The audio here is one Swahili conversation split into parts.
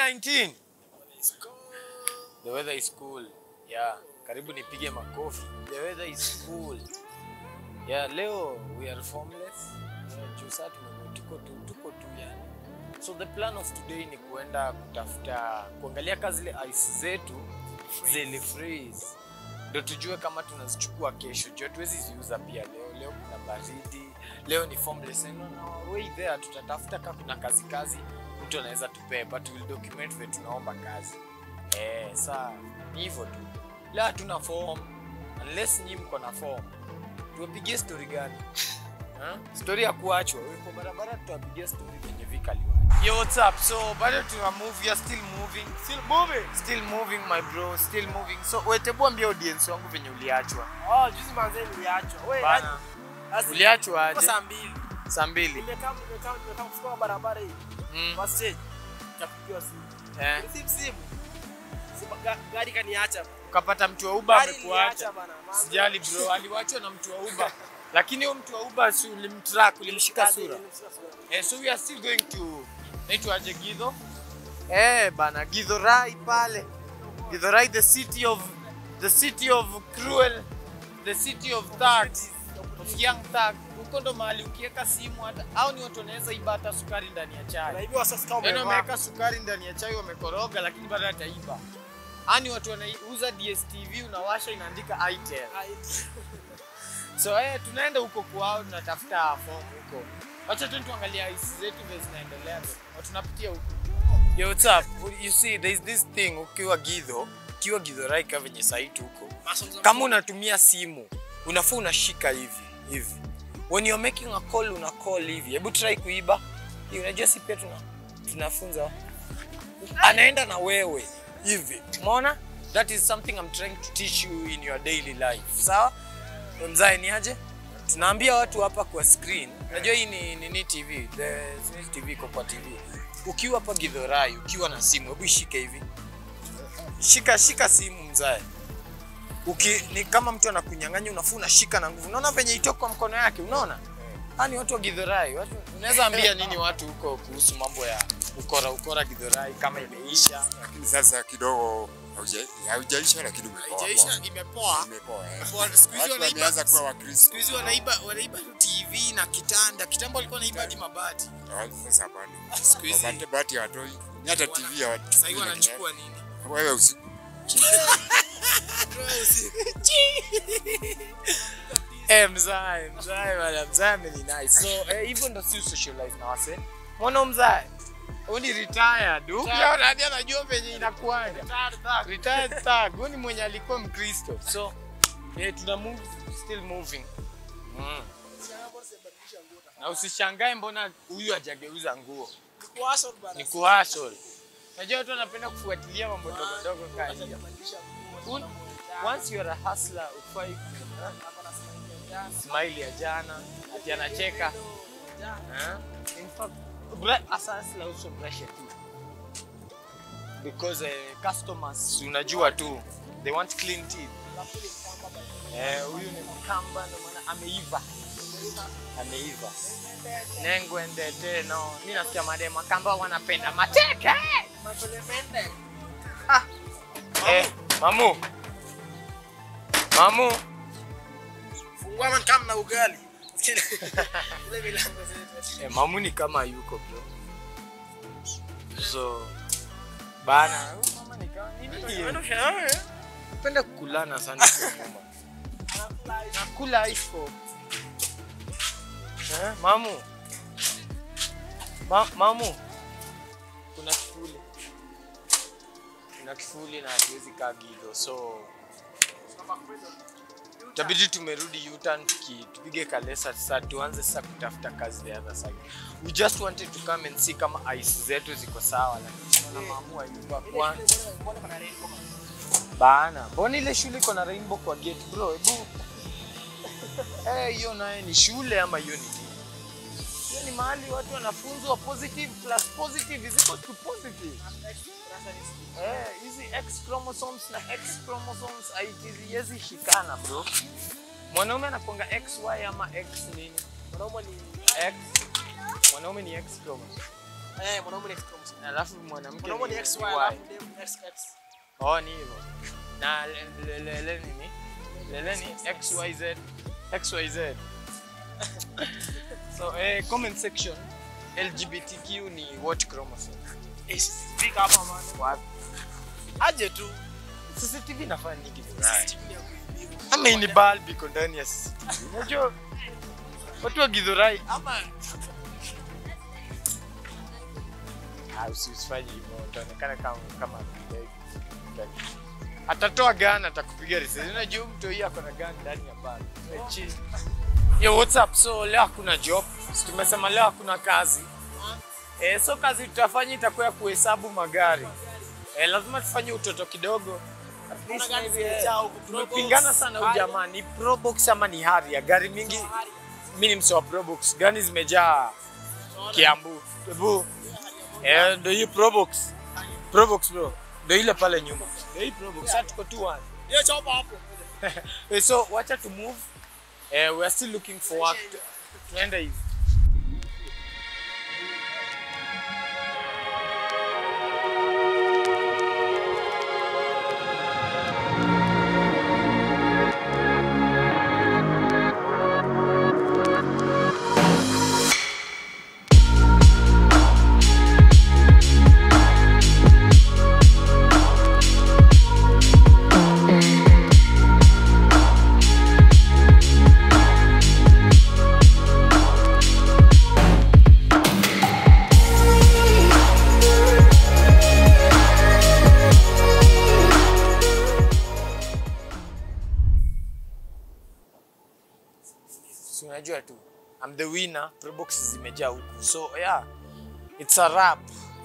2019. The weather is cool. Yeah, karibu nipige makofi. The weather is cool. Yeah, leo we are formless. Yeah, juu saa tuko tu tuko tu yani. So the plan of today ni kuenda kutafuta kuangalia kazi zile ice zetu zili freeze. Ndio tujue kama tunazichukua kesho. Juu hatuwezi ziuza pia leo. Leo kuna baridi. Leo ni formless. No, no, way there tutatafuta kama kuna kazi kazi mtu anaweza tupee but we'll document vile tunaomba kazi. Eh, saa ni hivyo tu. La hatuna form unless nyinyi mko na form. Tuwapigie story gani? Ha? Story ya kuachwa. uko barabara tutawapigia story kwenye vikali. Yo, what's up? So, bado tuna move, are still moving. Still moving. Still moving my bro, still moving. So, wetebu ambia audience wangu venye uliachwa. Oh, juzi manze niliachwa. Wewe Uliachwa kwa aje? saa mbili. Saa mbili. Nimekaa nimekaa nimekaa kufika barabara hii. Mm. Kwa stage. Nikapigiwa simu. Eh, Simu simu. Simu gari kaniacha. ukapata mtu wa Uber Gari amekuacha. Sijali bro, aliwachwa na mtu wa uba Lakini huyo mtu wa Uber si ulimtrack, ulimshika sura. Eh, so we are still going to naitwaje Gidho Eh, bana Githurai pale. Githurai the city of the city of cruel, the city of thugs, young thug. Huko ndo mahali ukiweka simu hata au ni watu wanaweza iba hata sukari ndani ya Na chai. hivyo sasa kama Yaani wameweka sukari ndani ya chai wamekoroga lakini bado hataiba. Ani watu wanauza DSTV unawasha inaandika itel. So eh, tunaenda huko kwao tunatafuta form huko. Wacha tu tuangalie ice zetu vile zinaendelea. Na tunapitia huko. Yo, what's up? You see, there is this thing ukiwa Githo, ukiwa Githurai kama venye saitu huko. Kama unatumia simu, unafaa unashika hivi, hivi. When you're making a call, una call hivi. Hebu try kuiba. Hii unajua si pia tuna tunafunza. Anaenda na wewe hivi. Umeona? That is something I'm trying to teach you in your daily life. Sawa? Mzae ni aje? Tunaambia watu hapa kwa screen. Unajua hii ni nini TV? The TV iko kwa TV. Ukiwa hapa Githurai, ukiwa na simu, hebu shika hivi. Shika shika simu mzae. Uki, ni kama mtu anakunyang'anya unafuu unashika na nguvu. Unaona venye itoka kwa mkono yake, unaona? Yaani ni watu wa Githurai. Watu unaweza ambia nini watu huko kuhusu mambo ya ukora ukora Githurai kama imeisha? lakini sasa kidogo haujaisha, lakini umepoa Haijaisha, imepoa. Imepoa, eh. Siku hizi wanaiba- kuwa Wakristo. Siku hizi wanaiba wanaiba TV na kitanda. Kitambo walikuwa wanaiba hadi mabati. Sasa bado. Siku hizi Mabati bati hawatoi. Hata TV hawatoi. sasa wanachukua nini? Wewe usiku. Eh, mzae, mzae bana, mzae ni. So, eh, hivyo ndo si socialize na wase. Mwana mzae. Retired. Nani venye inakuaga. Retired thug. Huyu ni mwenye alikuwa Mkristo. So, eh, tuna move, still moving. Mm. Na usishangae mbona huyu ajageuza nguo. Ni kuhasol. Najua watu wanapenda kufuatilia mambo dogodogo kama. Un- Once you are a hustler, ufai smile ya jana ati anacheka. Eh? in fact as a hustler also brush your teeth. Because uh, customers unajua tu they want clean teeth. eh huyu ni mkamba ndo maana ameiva. Ameiva. Nengwende no mimi nasikia mademu makamba wanapenda. Mateke ah. eh, mamu mamu Fungua man kama na ugali. Eh, mamu ni kama yuko bro. So bana, huyu mama ni kama nini hiyo? Napenda kukulana sana kwa mama. Nakula iPhone. Eh, mamu. Ma, mamu. Kuna kifuli. Kuna kifuli na hatuwezi kaa Githo. So itabidi tumerudi U-turn tupige kalesa sasa tuanze sasa kutafuta kazi the other side. We just wanted to come and see kama ice zetu ziko sawa, lakini tunaona maamua ilikuwa kwa bana. Mbona ile shule iko na rainbow kwa gate bro? Hebu eh, hiyo naye ni shule ama hiyo ni ni mahali watu wanafunzwa positive plus positive is equal to positive. Eh, hizi X chromosomes na X chromosomes haziwezi shikana bro. Mwanaume anakuanga XY ama X nini? Mwanaume ni X. Mwanaume ni X chromosome. Eh, mwanaume ni X chromosome. alafu mwanamke Mwanaume ni XY alafu XX. Oh, ni hivyo. Na le- le- lele nini? Lele ni XYZ. XYZ. so, eh, comment section. LGBTQ ni what chromosome? Eh, up hapa man. Wapi? Aje tu. CCTV nafanya nini? Timu ya kuibiwa. Ama ni bulb iko ndani ya CCTV. Unajua watu wa Githurai ama Ah, usi- usifanye hivyo, utaonekana kama kama. Atatoa gani, atakupiga risasi. Unajua mtu hiyo ako na gani ndani ya bag. Yo, what's up? So leo hakuna job. Tumesema leo hakuna kazi. Eh, so kazi tutafanya itakuwa ya kuhesabu magari. Eh, lazima tufanye utoto kidogo. Gari eh, Tumepingana sana jamaa. Ni Probox ama ni Harrier? Gari mingi mi ni mse wa Probox. Gani zimejaa Kiambu. Kiambu Eh, ndio hii Probox. Probox bro. Ndio ile pale nyuma. Ndio hii Probox. Sasa tuko tu one. Hiyo chopa hapo. Eh, so wacha to move. Eh, we are still looking for work. Tunaenda hivi. Si tu. I'm the winner. Probox zimejaa huku. So yeah. It's a rap.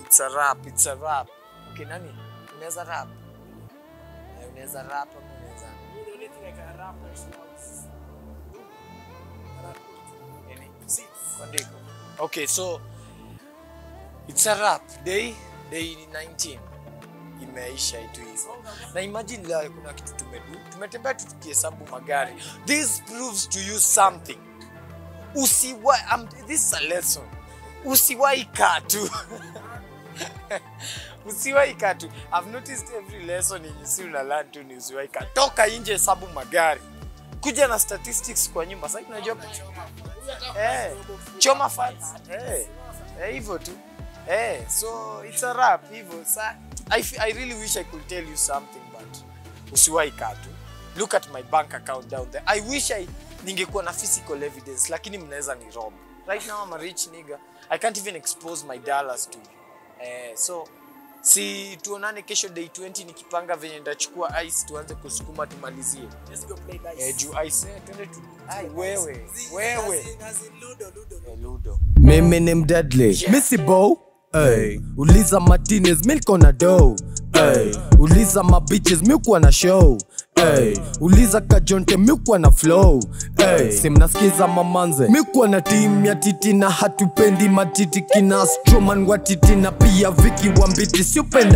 It's a rap. It's a rap. Okay, nani? Unaweza rap? Eh, Unaweza rap unaweza rap. Okay, so it's a wrap. Day day 19 imeisha itu hivyo. Na imagine leo kuna kitu tumedu. Tumetembea tu tukihesabu magari. This proves to you something. Usiwa um, this is a lesson. I've noticed every lesson tu ni. Toka nje hesabu magari. Kuja na statistics kwa nyumba. Sasa Eh, choma. Eh, eh, hivyo tu. Eh, so it's a wrap hivyo. I, I really wish I could tell you something but. Look at my bank account down there. I wish I ningekuwa na physical evidence lakini mnaweza ni rob. Right now I'm a rich nigga. I can't even expose my dollars to you. Eh, so si tuonane kesho day 20 nikipanga venye ndachukua ice tuanze kusukuma tumalizie. Let's go play dice. Eh, juu ice eh, twende tu. Ai wewe, wewe. as in- Ludo, Ludo. Eh, Ludo. mimi ni Mdadley. Yeah. Missy bow Hey. uliza martinez milk on a do hey. uliza mabiches mikuwa na show hey. uliza kajonte mikuwa na flow hey. simnasikiza mamanze mikuwa na team ya titi na hatupendi matiti kina stroman watiti na pia viki wa wambiti siupenda